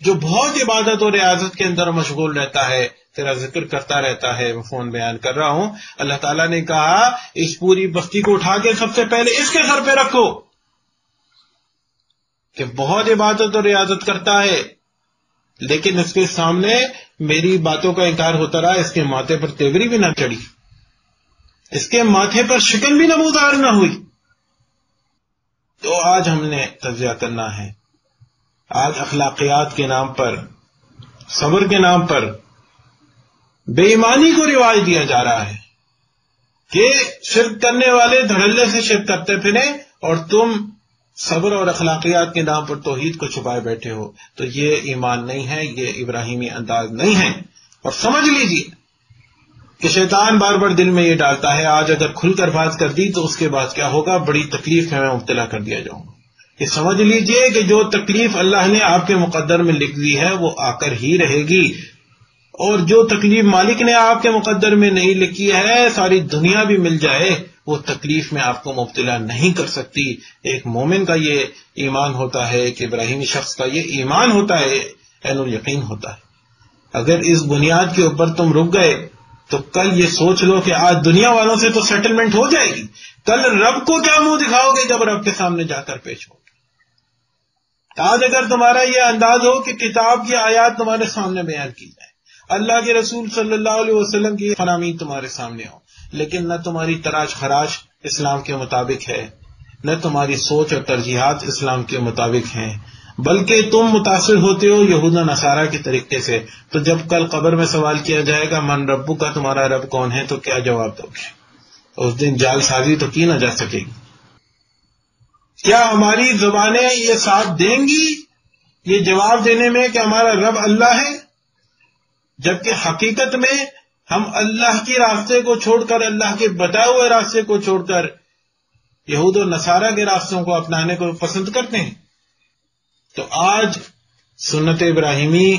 जो बहुत इबादत और रियाजत के अंदर मशगूल रहता है, तेरा ज़िक्र करता रहता है, मैं फ़ोन बयान कर रहा हूँ। अल्लाह ताला ने कहा, इस पूरी बस्ती को उठा के सबसे पहले इसके सर पे रखो। कि बहुत इबादत और रियाजत करता है, लेकिन इसके सामने मेरी बातों का इनकार होता रहा, इसके माथे पर तेवरी भी ना चढ़ी। इसके माथे पर शिकन भी नमूदार ना हुई। तो आज हमने तजिया करना है। आज अखलाकियात के नाम पर, सब्र के नाम पर बेईमानी को रिवाज दिया जा रहा है कि शिरक करने वाले धड़ल्ले से शिरक करते फिरे और तुम सब्र और अखलाकियात के नाम पर तोहीद को छुपाए बैठे हो तो ये ईमान नहीं है, ये इब्राहिमी अंदाज नहीं है। और समझ लीजिए कि शैतान बार बार दिल में ये डालता है, आज अगर खुलकर बात कर दी तो उसके बाद क्या होगा? बड़ी तकलीफ़ में मैं मुबतला कर दिया जाऊँगा। ये समझ लीजिए कि जो तकलीफ़ अल्लाह ने आपके मुकद्दर में लिख दी है, वो आकर ही रहेगी। और जो तकलीफ़ मालिक ने आपके मुकद्दर में नहीं लिखी है, सारी दुनिया भी मिल जाए। वो तकलीफ़ में आपको मुबतला नहीं कर सकती। एक मोमिन का ये ईमान होता है एक इब्राहिमी शख्स का ये ईमान होता है एनुल यकीन होता है। अगर इस बुनियाद के ऊपर तुम रुक गए तो कल ये सोच लो कि आज दुनिया वालों से तो सेटलमेंट हो जाएगी। कल रब को क्या मुँह दिखाओगे जब रब के सामने जाकर पेश हो आज अगर तुम्हारा यह अंदाज हो कि किताब की आयात तुम्हारे सामने बयान की जाए, अल्लाह के रसूल सल्लल्लाहु अलैहि वसल्लम की फनामी तुम्हारे सामने हो लेकिन न तुम्हारी तराश खराश इस्लाम के मुताबिक है, न तुम्हारी सोच और तरजीहत इस्लाम के मुताबिक हैं। बल्कि तुम मुतासर होते हो यहूदा नसारा के तरीके से। तो जब कल कब्र में सवाल किया जाएगा, मन रब्बू का तुम्हारा रब कौन है तो क्या जवाब दोगे? उस दिन जाल साजी तो की ना जा सकेगी। क्या हमारी जुबानें ये साथ देंगी? ये जवाब देने में कि हमारा रब अल्लाह है, जबकि हकीकत में हम अल्लाह के रास्ते को छोड़कर, अल्लाह के बताए हुए रास्ते को छोड़कर यहूद और नसारा के रास्तों को अपनाने को पसंद करते हैं। तो आज सुन्नत इब्राहिमी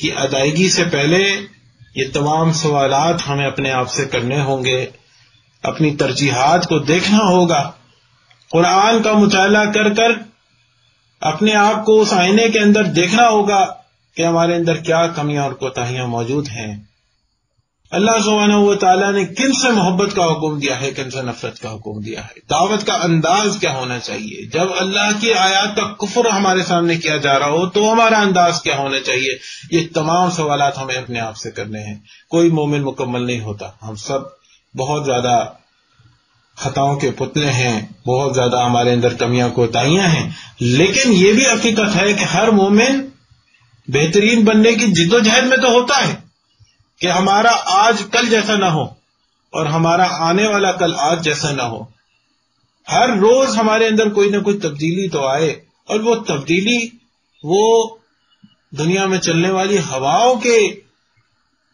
की अदायगी से पहले ये तमाम सवाल हमें अपने आप से करने होंगे। अपनी तरजीहात को देखना होगा। कुरान का मुताला कर कर अपने आप को उस आईने के अंदर देखना होगा कि हमारे अंदर क्या कमियाँ और कोताहियाँ मौजूद हैं। अल्लाह सुबहाना तला ने किन से मोहब्बत का हुक्म दिया है किन से नफरत का हुक्म दिया है? दावत का अंदाज क्या होना चाहिए? जब अल्लाह की आयात का कुफर हमारे सामने किया जा रहा हो तो हमारा अंदाज क्या होना चाहिए? ये तमाम सवाल हमें अपने आप से करने हैं। कोई मोमिन मुकम्मल नहीं होता। हम सब बहुत ज़्यादा खताओं के पुतले हैं, बहुत ज़्यादा हमारे अंदर कमियाँ, कोताहियाँ हैं। लेकिन ये भी हकीकत है कि हर मोमिन बेहतरीन बनने की जिद्दोजहद में तो होता है। कि हमारा आज कल जैसा ना हो और हमारा आने वाला कल आज जैसा ना हो। हर रोज हमारे अंदर कोई ना कोई तब्दीली तो आए और वो तब्दीली वो दुनिया में चलने वाली हवाओं के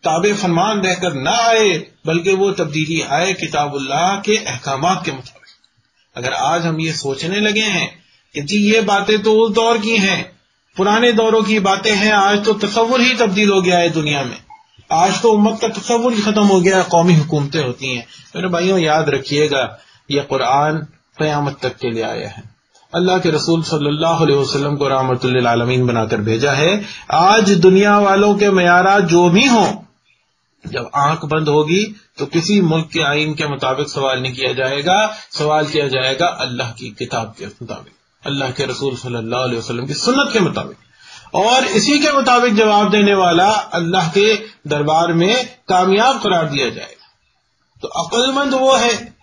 ताबे फरमान रहकर ना आए, बल्कि वो तब्दीली आए किताबुल्लाह के अहकाम के मुताबिक। अगर आज हम ये सोचने लगे हैं कि जी ये बातें तो उस दौर की हैं, पुराने दौरों की बातें हैं, आज तो तस्वुर ही तब्दील हो गया है दुनिया में। आज तो उम्मत का तस्वुर ही खत्म हो गया, कौमी हुकूमतें होती हैं। मेरे भाइयों, याद रखिएगा यह कुरान क्यामत तक के लिए आया है। अल्लाह के रसूल सल्लल्लाहु अलैहि वसल्लम को रामतुल्लामीन बनाकर भेजा है, आज दुनिया वालों के मैारा जो भी हों, जब आँख बंद होगी तो किसी मुल्क के आइन के मुताबिक सवाल नहीं किया जाएगा। सवाल किया जाएगा अल्लाह की किताब के मुताबिक। अल्लाह के रसूल सल्लल्लाहु अलैहि वसल्लम की सुन्नत के मुताबिक। और इसी के मुताबिक जवाब देने वाला अल्लाह के दरबार में कामयाब करार दिया जाएगा तो अक्लमंद वो है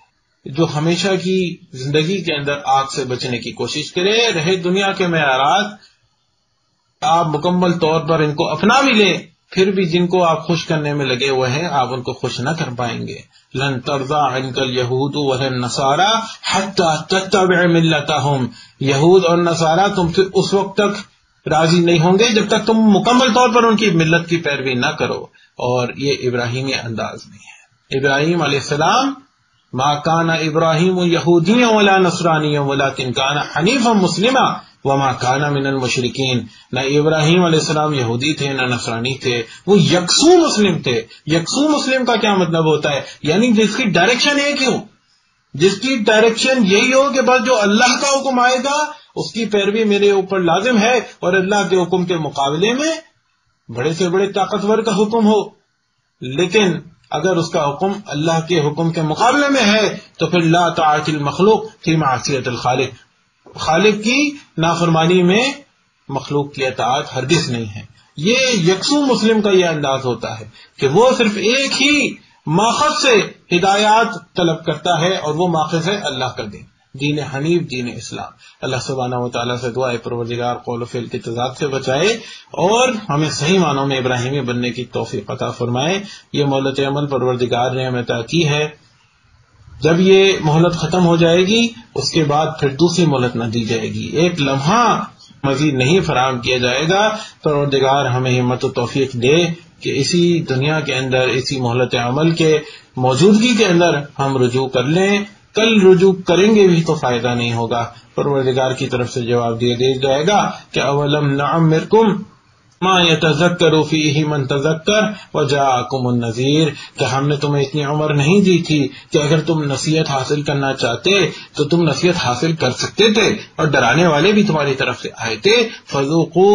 जो हमेशा की ज़िंदगी के अंदर आग से बचने की कोशिश करे, रहे दुनिया के मैारात आप मुकम्मल तौर पर इनको अपना भी ले, फिर भी जिनको आप खुश करने में लगे हुए हैं, आप उनको खुश न कर पाएँगे। लन तरजा अनकल यहूद वलन नसारा हत्ता मिल्लता यहूद और नसारा तुमसे उस वक्त तक राज़ी नहीं होंगे जब तक तुम मुकम्मल तौर पर उनकी मिल्लत की पैरवी न करो। और ये इब्राहिमी अंदाज नहीं है। इब्राहिम सलाम, माँ काना इब्राहिम यहूदी वला नसरानी वला काना हनीफ मुस्लिमा, व माँ काना मिनल मुशरकिन। न इब्राहिम सलाम यहूदी थे, न नसरानी थे। वो यकसू मुस्लिम थे। यकसू मुस्लिम का क्या मतलब होता है? यानी जिसकी डायरेक्शन एक ही हो। जिसकी डायरेक्शन यही हो कि बस जो अल्लाह का हुक्म आएगा उसकी पैरवी मेरे ऊपर लाजिम है और अल्लाह के हुक्म के मुकाबले में बड़े से बड़े ताकतवर का हुक्म हो। लेकिन अगर उसका हुक्म अल्लाह के हुक्म के मुकाबले में है तो फिर ला तातिल मखलूक थी मासीत खालिक। खालिक की नाफरमानी में मखलूक की अतात हरगिज नहीं है। ये यकसू मुस्लिम का यह अंदाज होता है कि वो सिर्फ़ एक ही माखज से हिदायत तलब करता है और वो माखज है अल्लाह का दिन। दीन हनीफ, दीन इस्लाम। अल्लाह सुबहाना तला से दुआ परवरदिगार, कौल फिल की तजाद से बचाए और हमें सही मानों में इब्राहिमी बनने की तोहफी पता फरमाए। ये मोहलत अमल परवरदिगार ने हमें तय की है। जब ये मोहलत खत्म हो जाएगी, उसके बाद फिर दूसरी मोहलत न दी जाएगी। एक लम्हा मजीद नहीं फराम किया जाएगा। परवरदिगार हमें हिम्मत तोफीक दे कि इसी दुनिया के अंदर, इसी मोहलत अमल के मौजूदगी के अंदर हम रुजू कर लें। कल रुजू करेंगे भी तो फ़ायदा नहीं होगा। परवरदिगार की तरफ़ से जवाब दिया दे जाएगा कि अवलम नाम मिरकुम माँ यतजक्कर ही मन तजक्कर व जाकुम नजीर। कि हमने तुम्हें इतनी उम्र नहीं दी थी कि अगर तुम नसीहत हासिल करना चाहते तो तुम नसीहत हासिल कर सकते थे और डराने वाले भी तुम्हारी तरफ़ से आए थे। फजूकू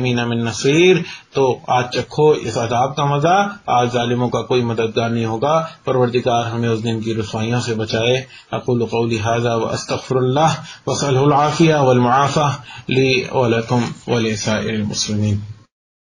मिन नसीर। तो आज चखो इस अदाब का मज़ा। आज जालिमों का कोई मददगार नहीं होगा। परवरदिगार हमें उस दिन की रसवाइयों से बचाए। अकुल कौली हाजा व अस्तफरल्ला वसलआफिया वलमाफ़ा ली वलकुम वलसाइल मुस्लिमीन।